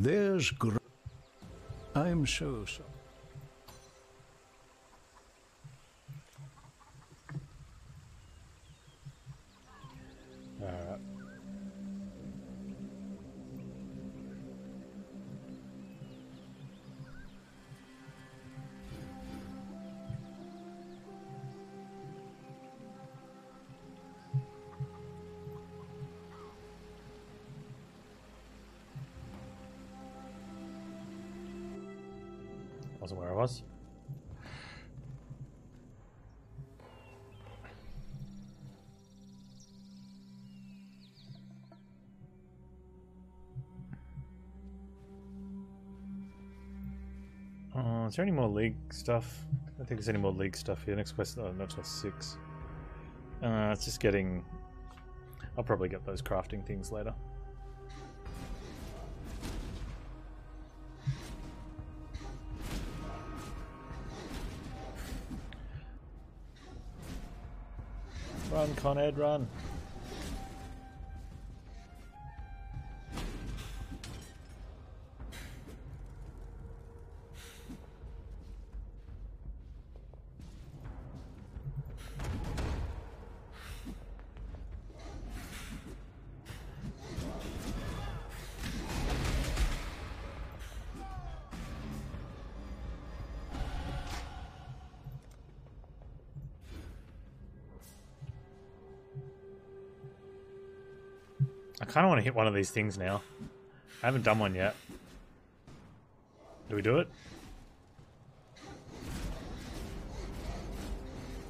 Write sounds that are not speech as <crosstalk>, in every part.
There's gr- I'm so sorry. Is there any more league stuff? I don't think there's any more league stuff here. Next quest, oh, not quest six. Uh, it's just getting. I'll probably get those crafting things later. Run, Con Ed, run. Kind of want to hit one of these things now. I haven't done one yet. Do we do it?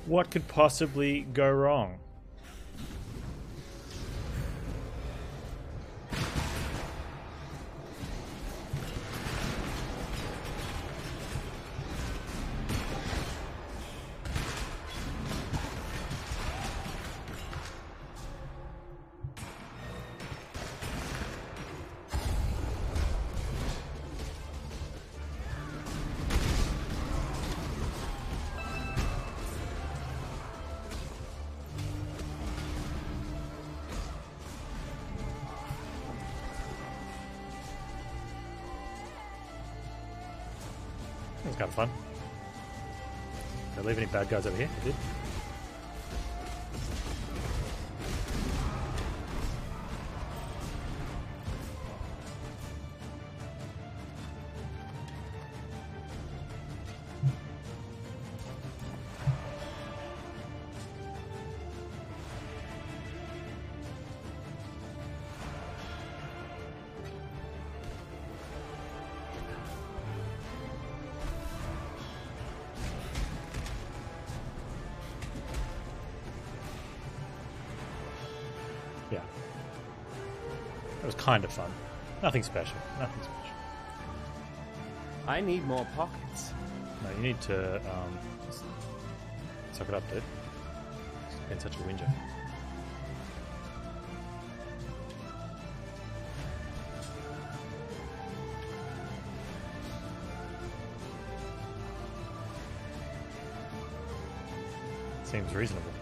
What could possibly go wrong? Guys over here? Was kind of fun. Nothing special. Nothing special. I need more pockets. No, you need to um, just suck it up, dude. Just being such a whinger. Seems reasonable.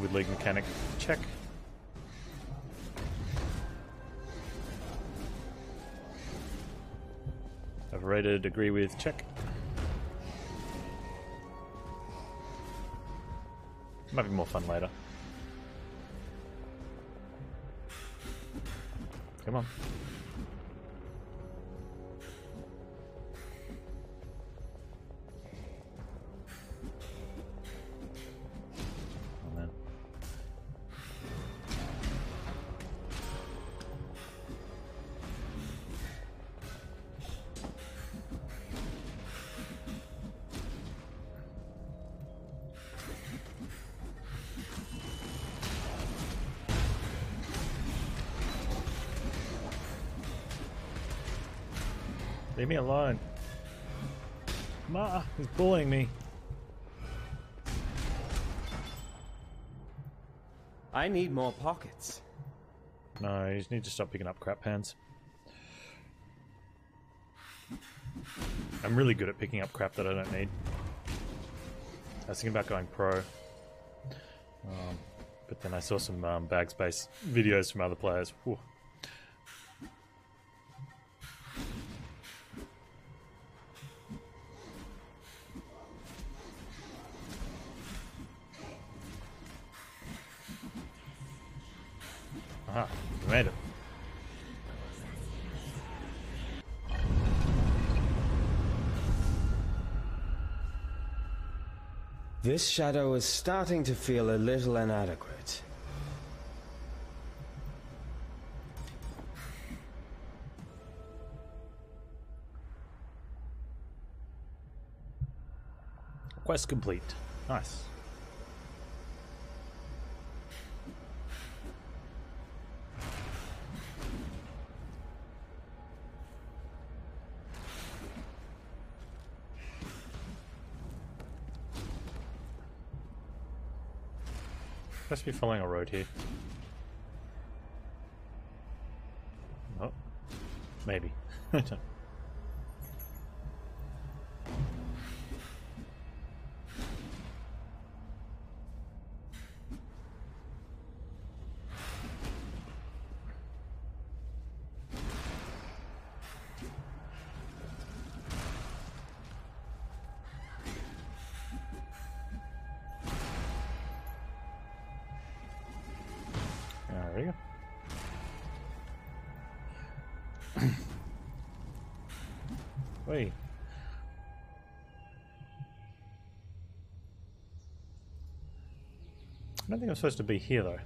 With League Mechanic. Check. Overrated. Agree with. Check. Might be more fun later. Come on. Leave me alone. Ma, he's bullying me. I need more pockets. No, you just need to stop picking up crap Panz. I'm really good at picking up crap that I don't need. I was thinking about going pro. Um, but then I saw some um, bag space videos from other players. Whew. Aha, we made it. This shadow is starting to feel a little inadequate. Quest complete. Nice. Must be following a road here. Oh, maybe. <laughs> Wait. I don't think I'm supposed to be here though.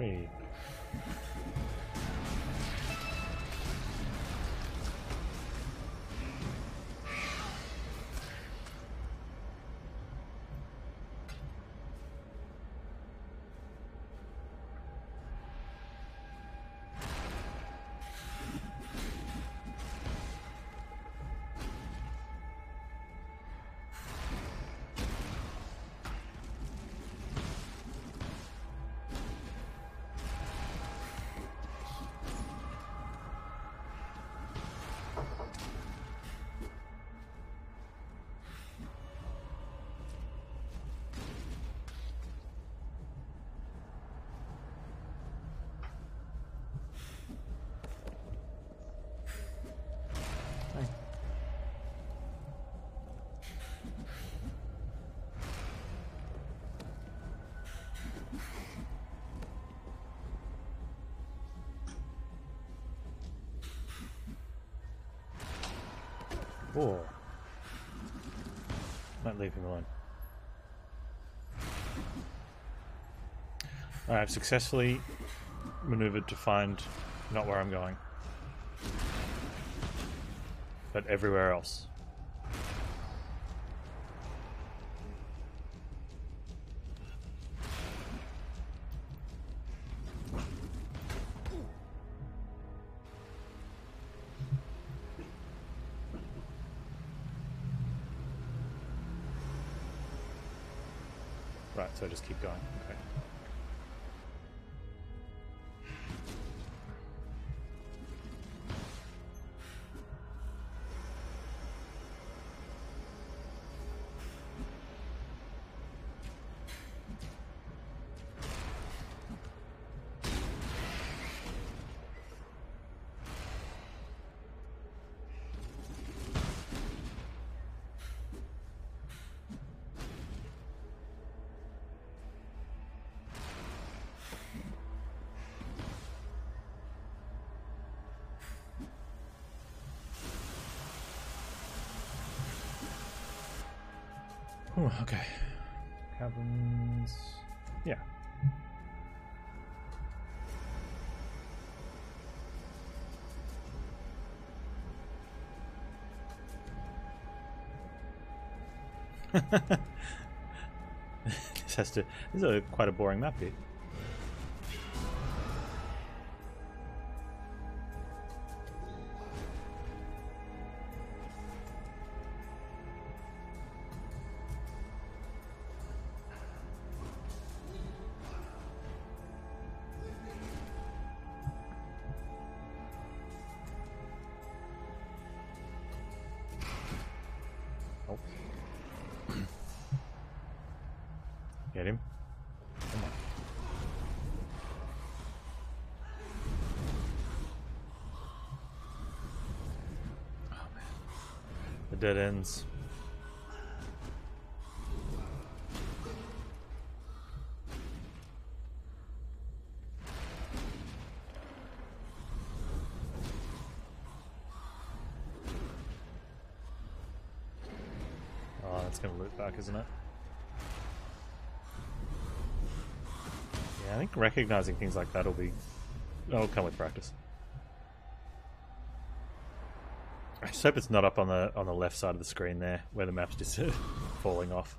Wait. Whoa. Might leave him alone. I've successfully maneuvered to find not where I'm going, but everywhere else. Right, so just keep going. Okay. Oh, okay. Caverns. Yeah. <laughs> this has to. This is a, quite a boring map, here. Dead ends. Oh, that's gonna loop back, isn't it? Yeah, I think recognizing things like that will be that'll come with practice. Just hope it's not up on the on the left side of the screen there, where the map's just <laughs> falling off.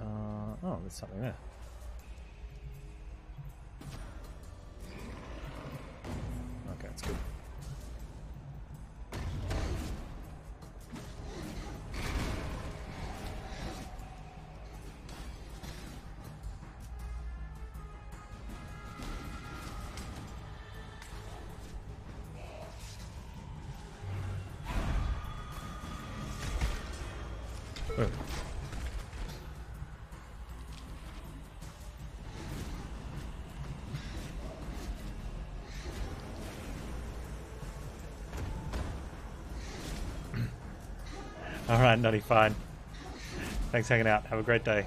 Uh, oh, there's something there. Oh. All right, Nutty, fine. Thanks for hanging out. Have a great day.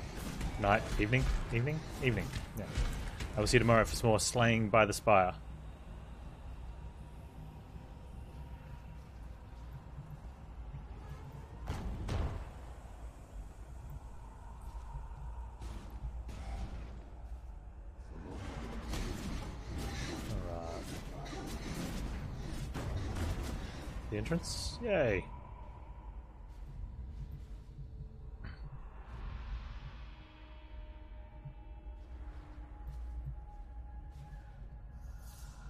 Night, evening, evening, evening. Yeah. I will see you tomorrow for some more slaying by the spire. Entrance? Yay.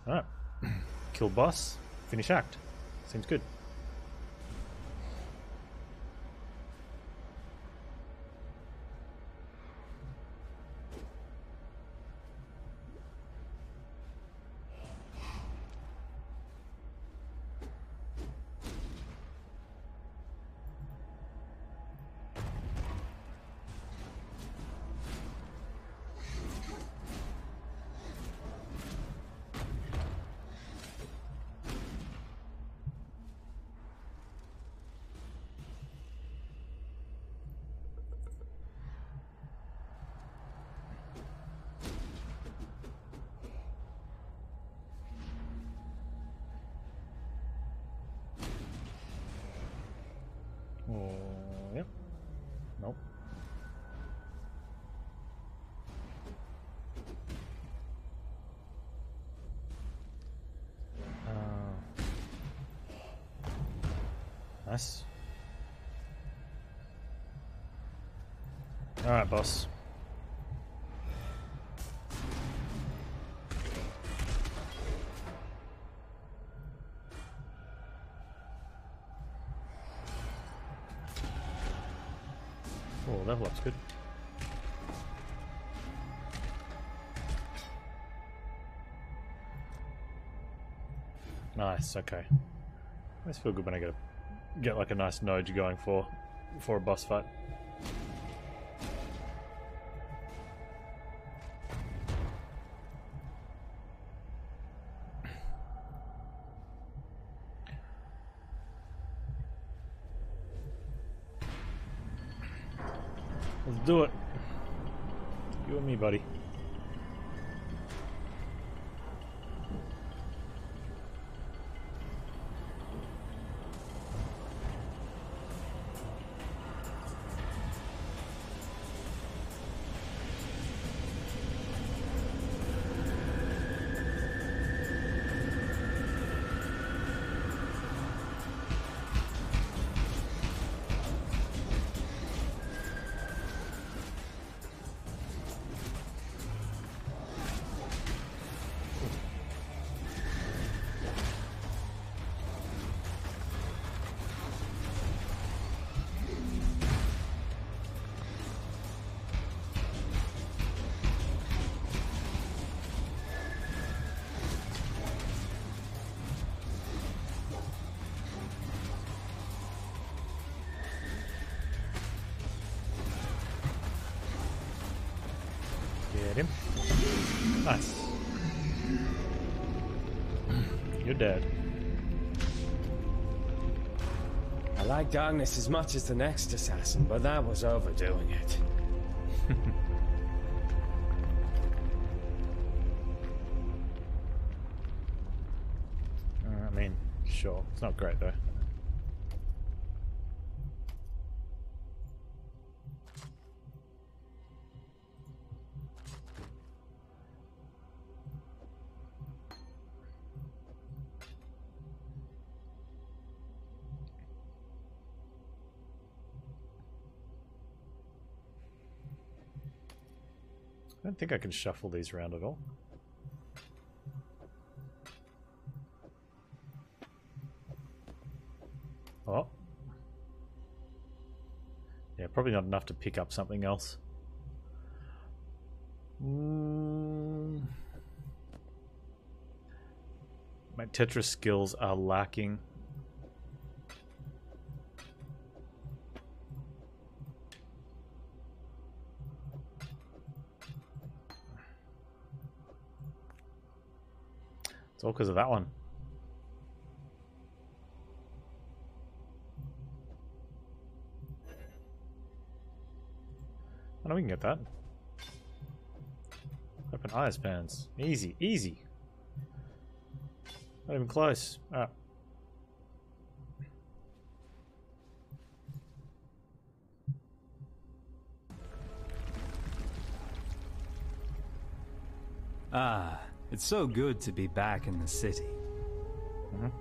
Alright. <clears throat> Kill boss, finish act. Seems good. Nice. All right, boss. Oh, level up's good. Nice. Okay. I Always feel good when I get a, get like a nice node you're going for for a boss fight. Let's do it. You and me, buddy. Hit him. Nice. You're dead. I like darkness as much as the next assassin, but that was overdoing it. <laughs> Uh, I mean, sure. It's not great though. Don't think I can shuffle these around at all. Oh. Yeah, probably not enough to pick up something else. Mm. My Tetris skills are lacking. All because of that one. I know we can get that. Open eyes Panz. Easy, easy. Not even close. Ah. Ah, it's so good to be back in the city. Kind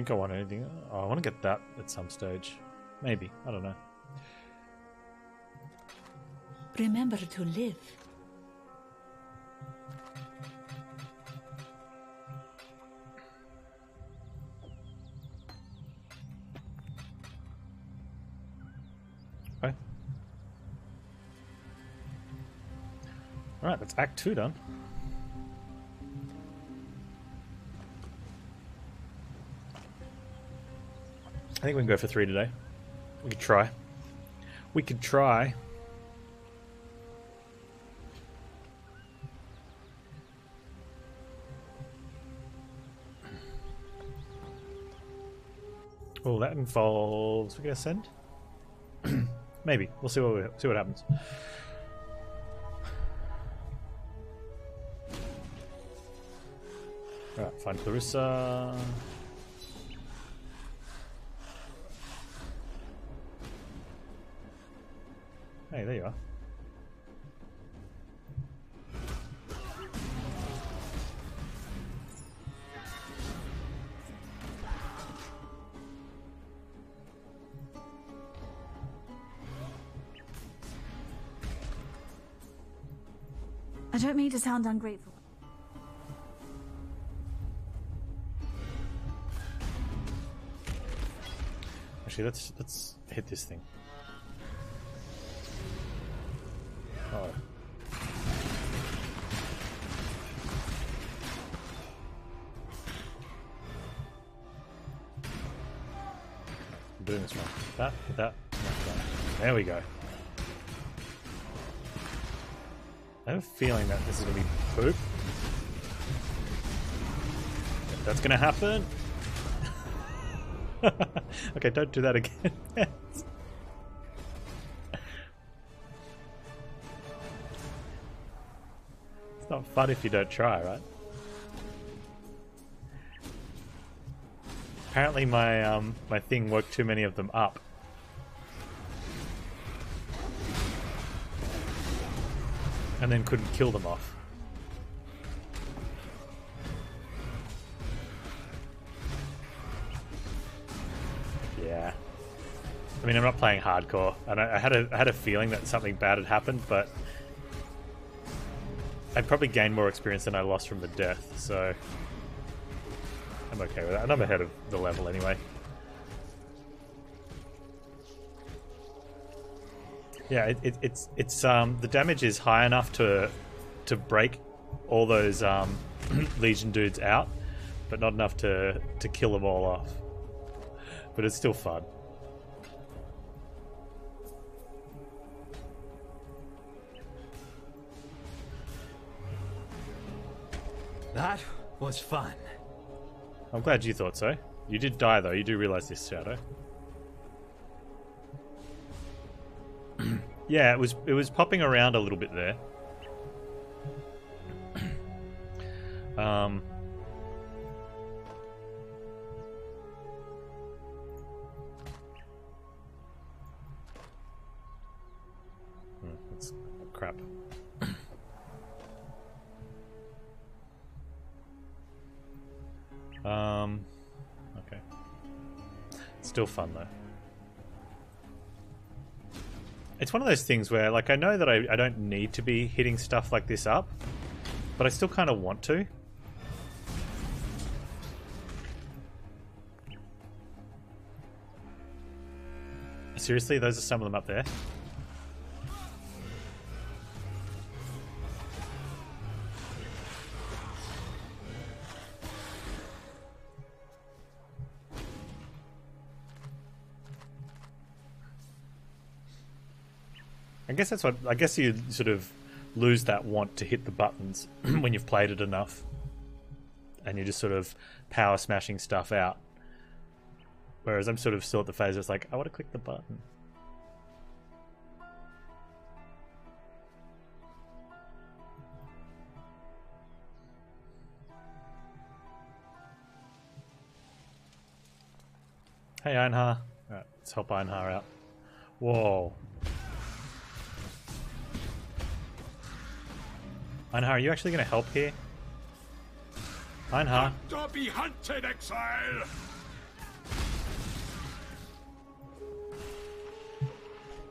think I want anything. Oh, I want to get that at some stage. Maybe. I don't know. Remember to live. Okay. Alright, that's Act 2 done. I think we can go for 3 today. We could try. We could try. Oh, that involves. We gonna send? <clears throat> Maybe we'll see what we, see what happens. Right, find Clarissa. Hey, there you are. I don't mean to sound ungrateful. Actually, let's let's hit this thing. That. There we go. I have a feeling that this is going to be poop. That's going to happen. <laughs> okay, don't do that again. <laughs> it's not fun if you don't try, right? Apparently my um my thing woke too many of them up. And then couldn't kill them off. Yeah. I mean, I'm not playing hardcore, and I, I had a I had a feeling that something bad had happened, but I'd probably gained more experience than I lost from the death, so I'm okay with that. And I'm ahead of the level anyway. Yeah, it, it, it's it's um the damage is high enough to to break all those um <clears throat> legion dudes out, but not enough to to kill them all off. But it's still fun. That was fun. I'm glad you thought so. You did die though. You do realize this, Shadow. Yeah, it was it was popping around a little bit there. <clears throat> um. Hmm, crap. <coughs> Um, okay. Still fun though. It's one of those things where, like, I know that I, I don't need to be hitting stuff like this up, but I still kind of want to. Seriously, those are some of them up there. Guess that's what I guess you sort of lose that want to hit the buttons <clears throat> when you've played it enough, and you're just sort of power smashing stuff out. Whereas I'm sort of still at the phase where it's like I want to click the button. Hey Einhar. Alright, let's help Einhar out. Whoa. Einhar, are you actually going to help here? Einhar. Not be hunted, exile!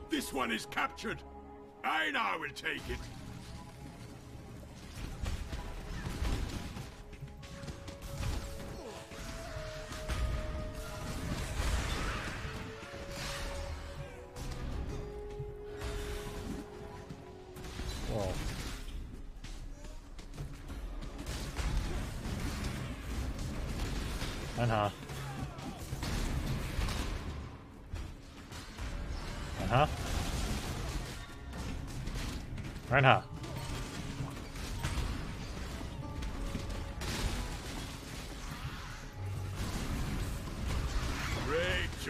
This one is captured. I will take it.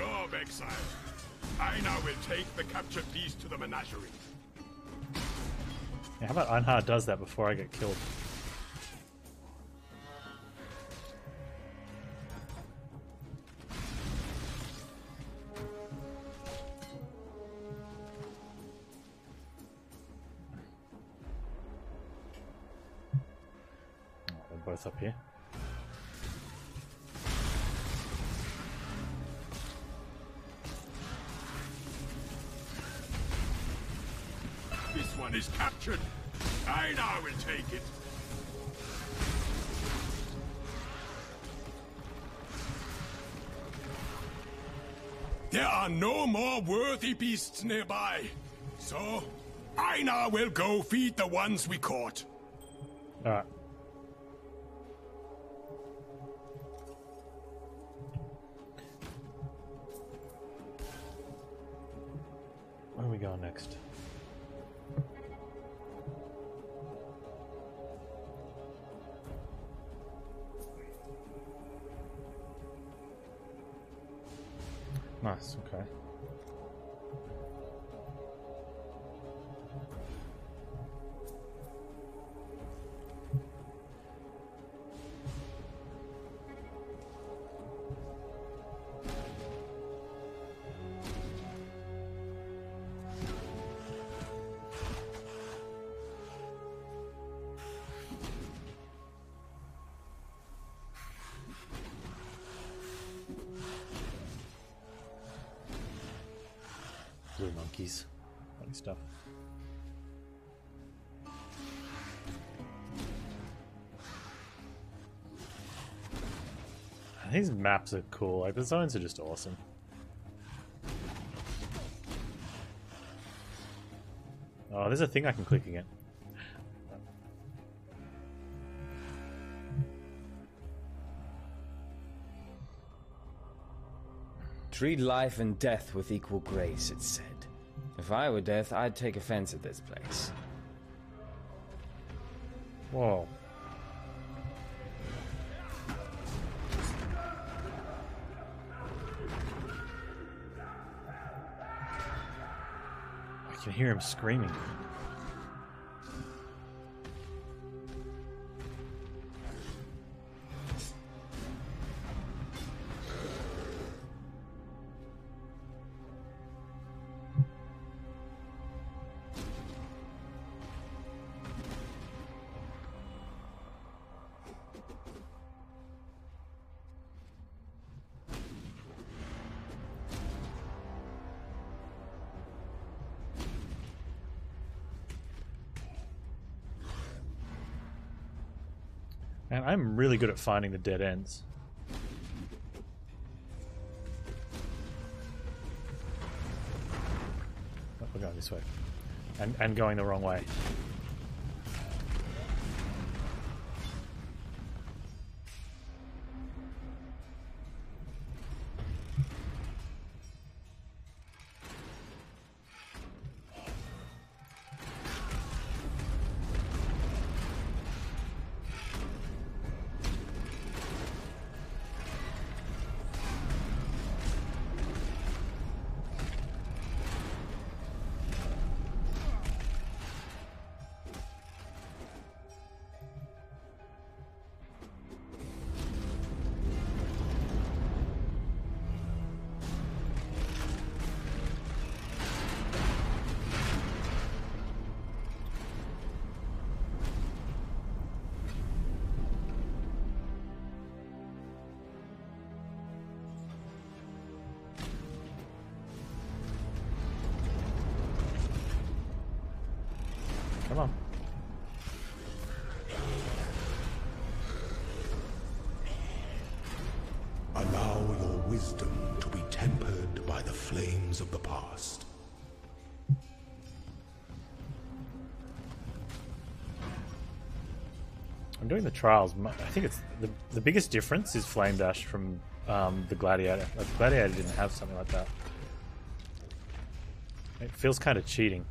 Job, exile. Now will take the captured beast to the menagerie. Yeah, how about Einhar does that before I get killed? Beasts nearby. So, now will go feed the ones we caught. Alright. Where are we going next? Nice, okay. Funny stuff. These maps are cool. Like the zones are just awesome. Oh, there's a thing I can click again. Treat life and death with equal grace, it said. If I were death, I'd take offense at this place. Whoa. I can hear him screaming. And I'm really good at finding the dead ends. Oh, we're going this way. And, and going the wrong way. I'm doing the trials. I think it's the, the biggest difference is Flame Dash from um, the Gladiator. Like, Gladiator didn't have something like that. It feels kind of cheating.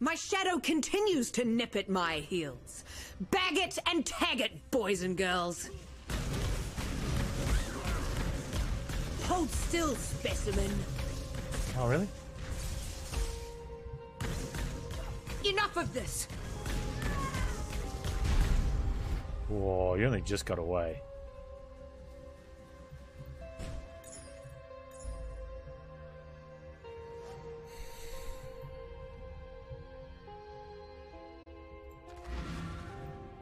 My shadow continues to nip at my heels. Bag it and tag it, boys and girls. Hold still, specimen. Oh, really? Enough of this. Whoa, you only just got away.